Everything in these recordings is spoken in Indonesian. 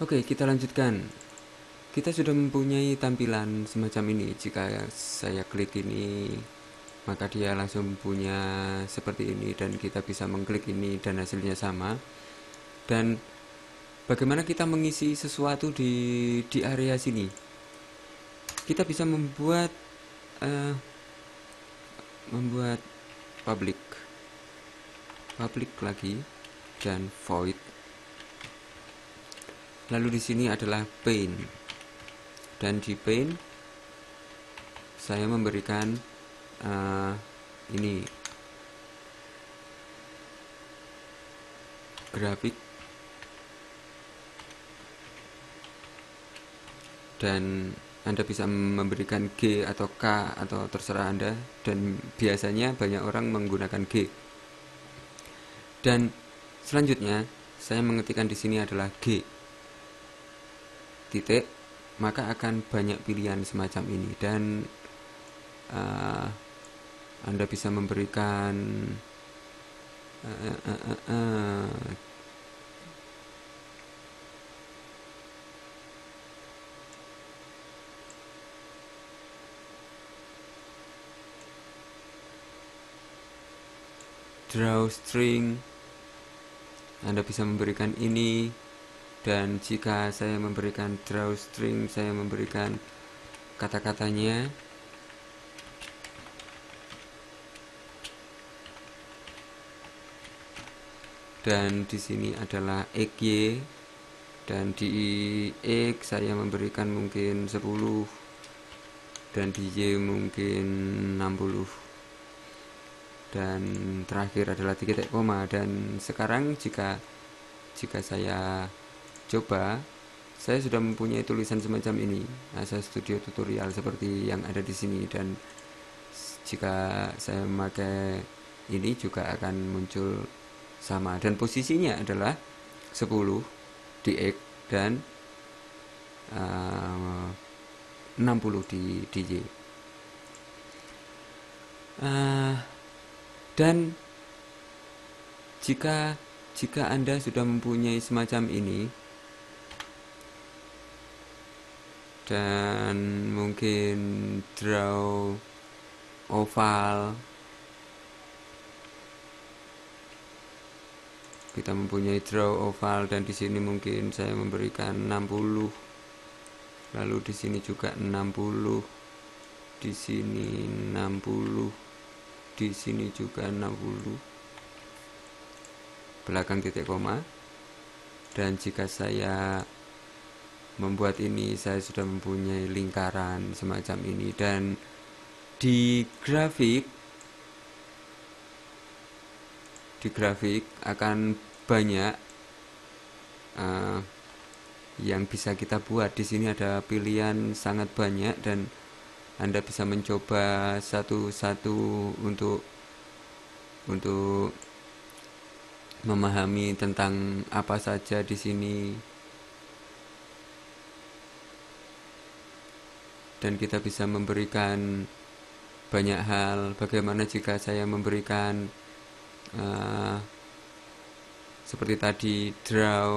Oke, kita lanjutkan. Kita sudah mempunyai tampilan semacam ini. Jika saya klik ini, maka dia langsung punya seperti ini dan kita bisa mengklik ini dan hasilnya sama. Dan bagaimana kita mengisi sesuatu di di area sini? Kita bisa membuat uh, membuat public public lagi dan void lalu di sini adalah paint dan di paint saya memberikan uh, ini grafik dan anda bisa memberikan G atau K atau terserah Anda dan biasanya banyak orang menggunakan G. Dan selanjutnya saya mengetikkan di sini adalah G. Titik, maka akan banyak pilihan semacam ini. Dan uh, Anda bisa memberikan uh, uh, uh, uh, drawstring Anda bisa memberikan ini dan jika saya memberikan drawstring saya memberikan kata-katanya. Dan di sini adalah XY dan di X saya memberikan mungkin 10 dan di Y mungkin 60 dan terakhir adalah titik koma. Dan sekarang jika jika saya coba saya sudah mempunyai tulisan semacam ini. Asal studio tutorial seperti yang ada di sini dan jika saya memakai ini juga akan muncul sama. Dan posisinya adalah 10 di X dan uh, 60 di DJ uh, dan jika jika Anda sudah mempunyai semacam ini dan mungkin draw oval. Kita mempunyai draw oval dan di sini mungkin saya memberikan 60 lalu di sini juga 60 di sini 60 di sini juga 60 belakang titik koma. Dan jika saya membuat ini saya sudah mempunyai lingkaran semacam ini. Dan di grafik di grafik akan banyak uh, yang bisa kita buat. Di sini ada pilihan sangat banyak dan anda bisa mencoba satu-satu untuk untuk memahami tentang apa saja di sini dan kita bisa memberikan banyak hal. Bagaimana jika saya memberikan uh, seperti tadi draw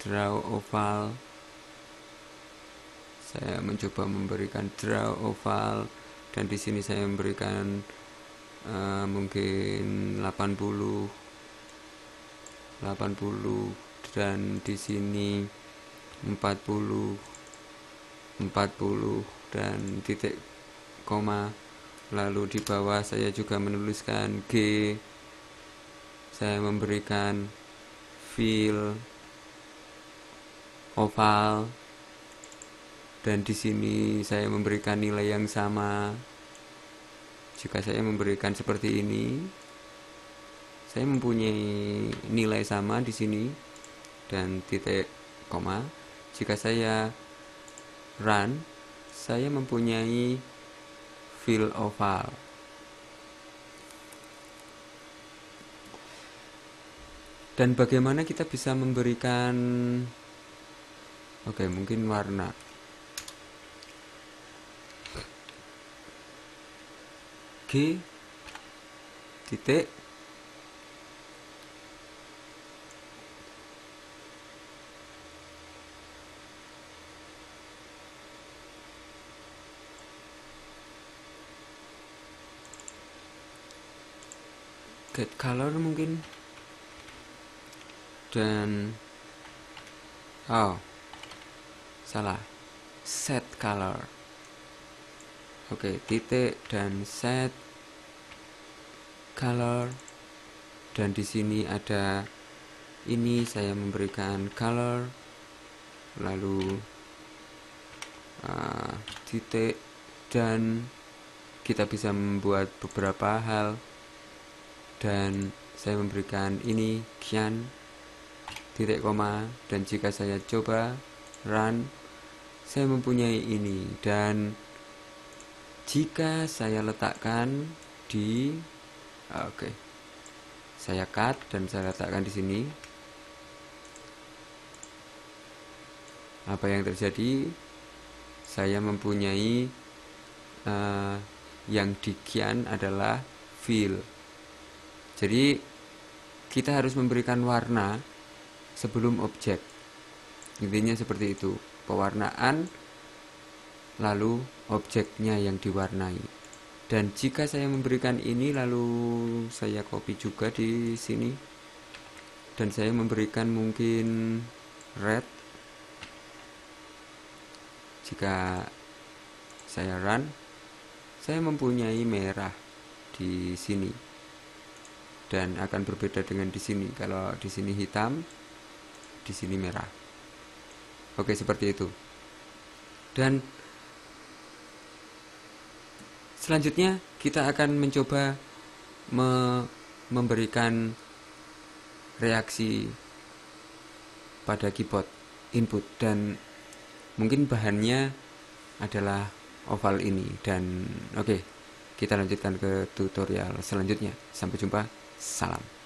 draw oval. Saya mencoba memberikan draw oval. Dan di sini saya memberikan uh, mungkin 80 80 dan di sini 40 40 dan titik koma. Lalu di bawah saya juga menuliskan G. Saya memberikan fill oval dan di sini saya memberikan nilai yang sama. Jika saya memberikan seperti ini. Saya mempunyai nilai sama di sini dan titik koma. Jika saya run saya mempunyai fill oval. Dan bagaimana kita bisa memberikan oke mungkin warna. G titik get color mungkin. Dan oh salah. Set color oke titik dan set color dan di sini ada ini saya memberikan color lalu uh, titik dan kita bisa membuat beberapa hal dan saya memberikan ini kian titik koma dan jika saya coba run saya mempunyai ini. Dan jika saya letakkan di oke okay, saya cut dan saya letakkan di sini. Apa yang terjadi? Saya mempunyai uh, yang dikian adalah fill jadi kita harus memberikan warna sebelum objek. Intinya seperti itu. Pewarnaan lalu objeknya yang diwarnai. Dan jika saya memberikan ini lalu saya copy juga di sini. Dan saya memberikan mungkin red. Jika saya run saya mempunyai merah di sini dan akan berbeda dengan di sini. Kalau di sini hitam di sini merah. Oke seperti itu. Dan selanjutnya kita akan mencoba me memberikan reaksi pada keyboard input. Dan mungkin bahannya adalah oval ini. Dan oke okay, kita lanjutkan ke tutorial selanjutnya. Sampai jumpa salam